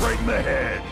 right in the head.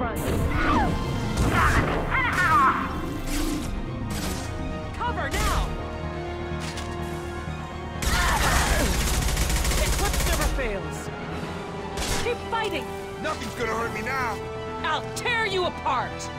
Nobody runs! Cover now! Eclipse never fails! Keep fighting! Nothing's gonna hurt me now. I'll tear you apart!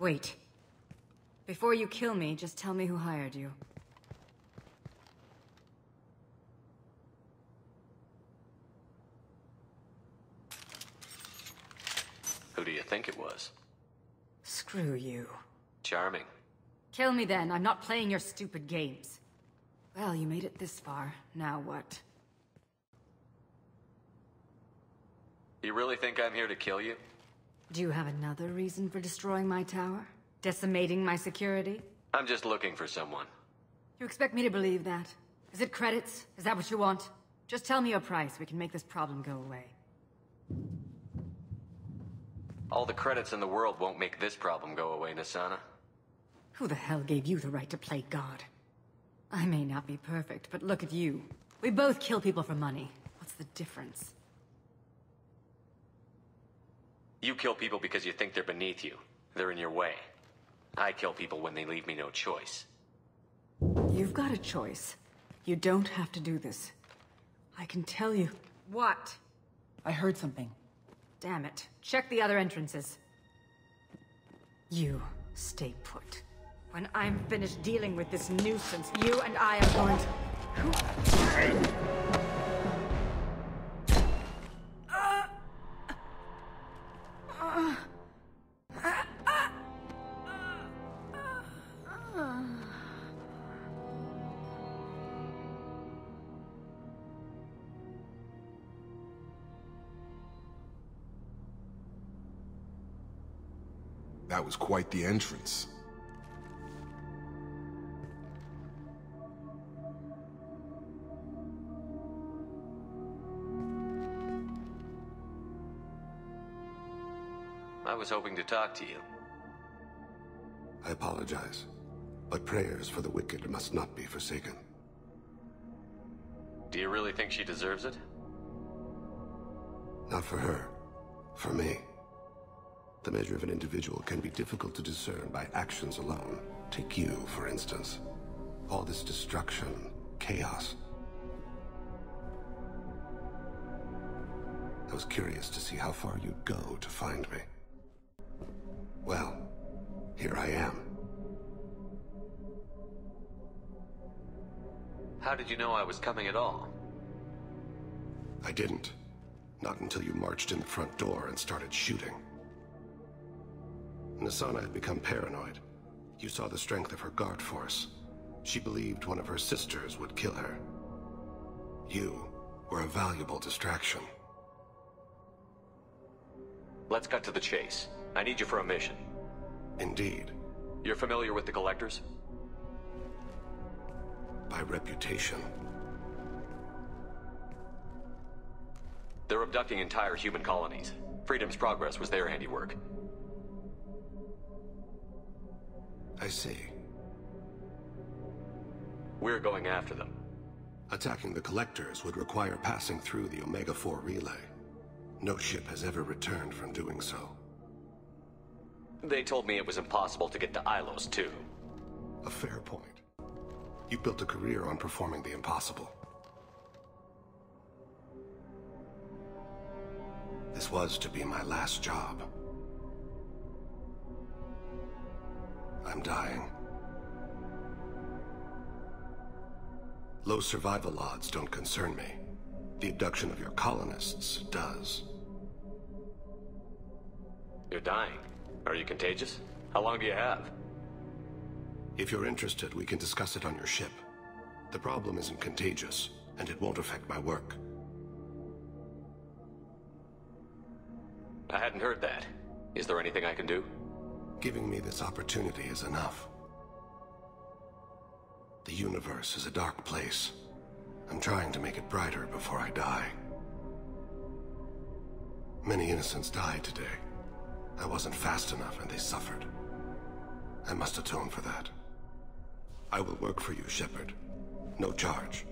Wait. Before you kill me, just tell me who hired you. Who do you think it was? Screw you. Charming. Kill me then, I'm not playing your stupid games. Well, you made it this far. Now what? You really think I'm here to kill you? Do you have another reason for destroying my tower? Decimating my security? I'm just looking for someone. You expect me to believe that? Is it credits? Is that what you want? Just tell me your price, we can make this problem go away. All the credits in the world won't make this problem go away, Nassana. Who the hell gave you the right to play God? I may not be perfect, but look at you. We both kill people for money. What's the difference? You kill people because you think they're beneath you. They're in your way. I kill people when they leave me no choice. You've got a choice. You don't have to do this. I can tell you. What? I heard something. Damn it. Check the other entrances. You stay put. When I'm finished dealing with this nuisance, you and I are going to... That was quite the entrance. I was hoping to talk to you. I apologize, but prayers for the wicked must not be forsaken. Do you really think she deserves it? Not for her, for me. The measure of an individual can be difficult to discern by actions alone. Take you, for instance. All this destruction, chaos. I was curious to see how far you'd go to find me. Well, here I am. How did you know I was coming at all? I didn't. Not until you marched in the front door and started shooting. Nassana had become paranoid. You saw the strength of her guard force. She believed one of her sisters would kill her. You were a valuable distraction. Let's cut to the chase. I need you for a mission. Indeed, You're familiar with the Collectors? by reputation. They're abducting entire human colonies. Freedom's Progress was their handiwork. I see. We're going after them. Attacking the Collectors would require passing through the Omega-4 relay. No ship has ever returned from doing so. They told me it was impossible to get to Ilos, too. A fair point. You built a career on performing the impossible. This was to be my last job. I'm dying. Low survival odds don't concern me. The abduction of your colonists does. You're dying. Are you contagious? How long do you have? If you're interested, we can discuss it on your ship. The problem isn't contagious, and it won't affect my work. I hadn't heard that. Is there anything I can do? Giving me this opportunity is enough. The universe is a dark place. I'm trying to make it brighter before I die. Many innocents died today. I wasn't fast enough and they suffered. I must atone for that. I will work for you, Shepard. No charge.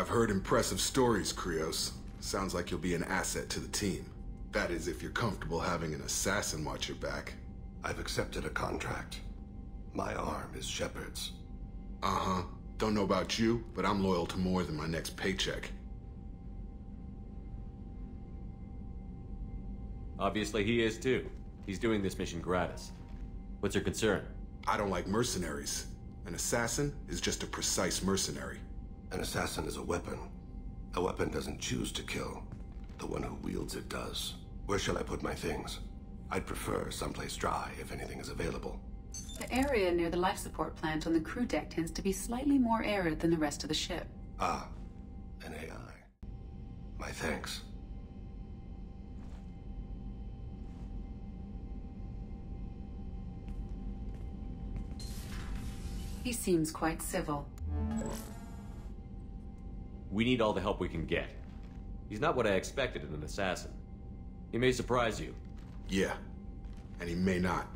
I've heard impressive stories, Krios. Sounds like you'll be an asset to the team. That is, if you're comfortable having an assassin watch your back. I've accepted a contract. My arm is Shepard's. Uh-huh. Don't know about you, but I'm loyal to more than my next paycheck. Obviously he is too. He's doing this mission gratis. What's your concern? I don't like mercenaries. An assassin is just a precise mercenary. An assassin is a weapon. A weapon doesn't choose to kill. The one who wields it does. Where shall I put my things? I'd prefer someplace dry if anything is available. The area near the life support plant on the crew deck tends to be slightly more arid than the rest of the ship. Ah, an AI. My thanks. He seems quite civil. We need all the help we can get. He's not what I expected in an assassin. He may surprise you. Yeah. And he may not.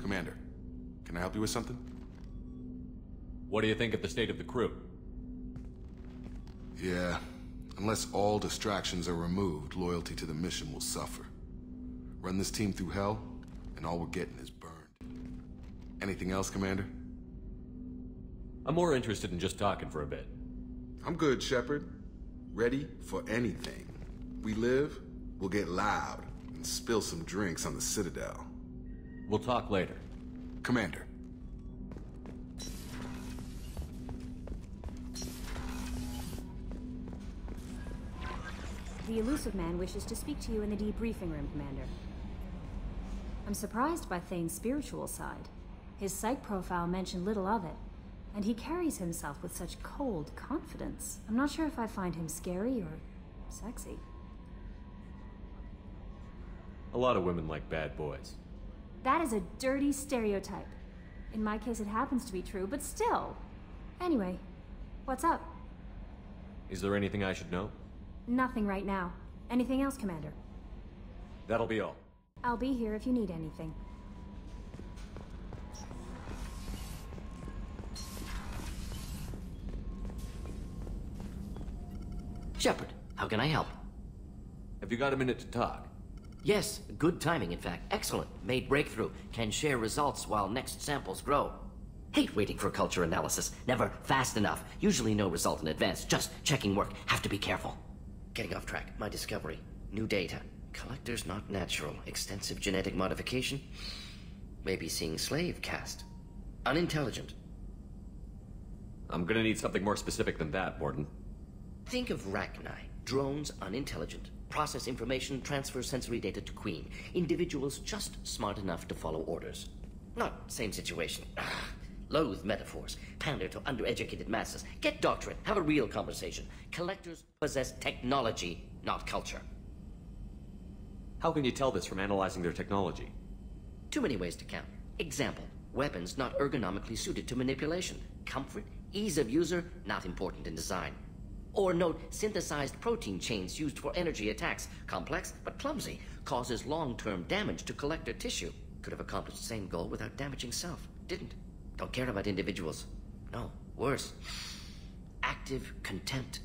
Commander, can I help you with something? What do you think of the state of the crew? Yeah. Unless all distractions are removed, loyalty to the mission will suffer. Run this team through hell, and all we're getting is burned. Anything else, Commander? I'm more interested in just talking for a bit. I'm good, Shepard. Ready for anything. We live, we'll get loud, and spill some drinks on the Citadel. We'll talk later. Commander. The Illusive Man wishes to speak to you in the debriefing room, Commander. I'm surprised by Thane's spiritual side. His psych profile mentioned little of it, and he carries himself with such cold confidence. I'm not sure if I find him scary or sexy. A lot of women like bad boys. That is a dirty stereotype. In my case, it happens to be true, but still. Anyway, what's up? Is there anything I should know? Nothing right now. Anything else, Commander? That'll be all. I'll be here if you need anything. Shepard, how can I help? Have you got a minute to talk? Yes, good timing, in fact. Excellent. Made breakthrough. Can share results while next samples grow. Hate waiting for culture analysis. Never fast enough. Usually no result in advance. Just checking work. Have to be careful. Getting off track. My discovery. New data. Collectors not natural. Extensive genetic modification. Maybe seeing slave caste. Unintelligent. I'm gonna need something more specific than that, Mordin. Think of Rachni. Drones unintelligent. Process information, transfer sensory data to Queen. Individuals just smart enough to follow orders. Not same situation. Ah. Loathe metaphors. Pander to undereducated masses. Get doctrine. Have a real conversation. Collectors possess technology, not culture. How can you tell this from analyzing their technology? Too many ways to count. Example. Weapons not ergonomically suited to manipulation. Comfort, ease of user, not important in design. Or note synthesized protein chains used for energy attacks. Complex, but clumsy. Causes long-term damage to collector tissue. Could have accomplished the same goal without damaging self. Didn't. Don't care about individuals. No, worse. Active contempt.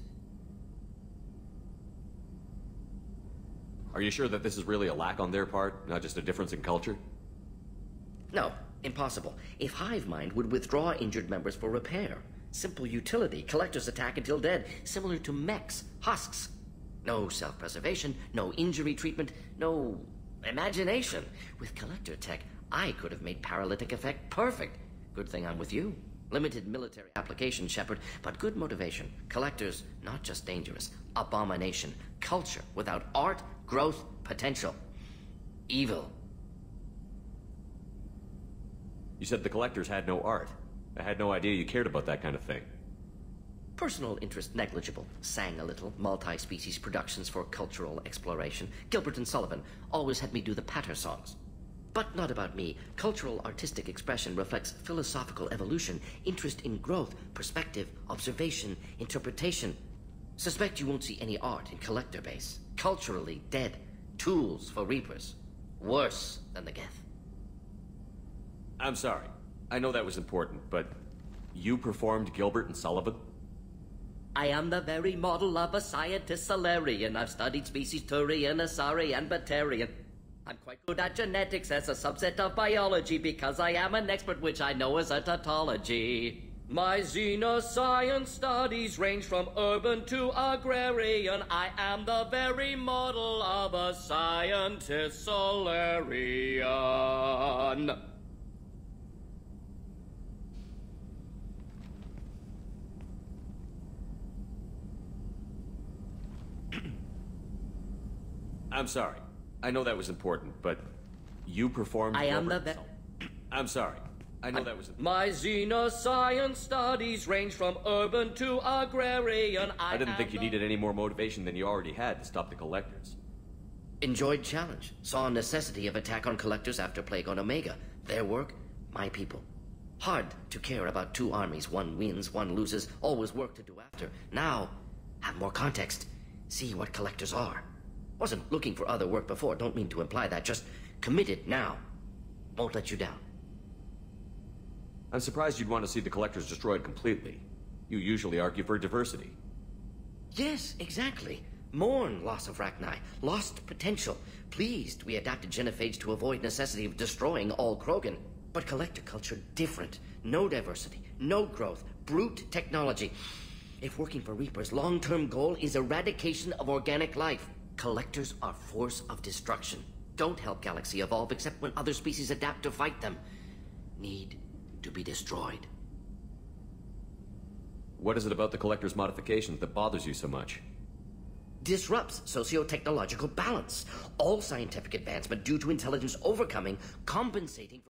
Are you sure that this is really a lack on their part, not just a difference in culture? No, impossible. If Hive Mind would withdraw injured members for repair. Simple utility, collectors attack until dead, similar to mechs, husks. No self-preservation, no injury treatment, no imagination. With collector tech, I could have made paralytic effect perfect. Good thing I'm with you. Limited military application, Shepard, but good motivation. Collectors, not just dangerous. Abomination. Culture without art, growth, potential. Evil. You said the collectors had no art. I had no idea you cared about that kind of thing. Personal interest negligible. Sang a little. Multi-species productions for cultural exploration. Gilbert and Sullivan always had me do the patter songs. But not about me. Cultural artistic expression reflects philosophical evolution, interest in growth, perspective, observation, interpretation. Suspect you won't see any art in collector base. Culturally dead. Tools for reapers. Worse than the Geth. I'm sorry. I know that was important, but you performed Gilbert and Sullivan? I am the very model of a scientist Salarian. I've studied species Turian, Asari, and Batarian. I'm quite good at genetics as a subset of biology because I am an expert which I know is a tautology. My xenoscience studies range from urban to agrarian. I am the very model of a scientist Salarian. I'm sorry. I know that was important, but you performed. I am the Sullivan. I'm sorry. I know that was. My xenoscience studies range from urban to agrarian. I, I didn't think you the- needed any more motivation than you already had to stop the collectors. Enjoyed challenge. Saw necessity of attack on collectors after Plague on Omega. Their work, my people. Hard to care about two armies. One wins, one loses. Always work to do after. Now, have more context. See what collectors are. Wasn't looking for other work before. Don't mean to imply that. Just committed now. Won't let you down. I'm surprised you'd want to see the collectors destroyed completely. You usually argue for diversity. Yes, exactly. Mourn loss of Rachni. Lost potential. Pleased we adapted genophage to avoid necessity of destroying all Krogan. But collector culture different. No diversity. No growth. Brute technology. If working for Reapers, long-term goal is eradication of organic life. Collectors are force of destruction. Don't help Galaxy evolve except when other species adapt to fight them. Need to be destroyed. What is it about the collector's modifications that bothers you so much? disrupts socio-technological balance. All scientific advancement due to intelligence overcoming, compensating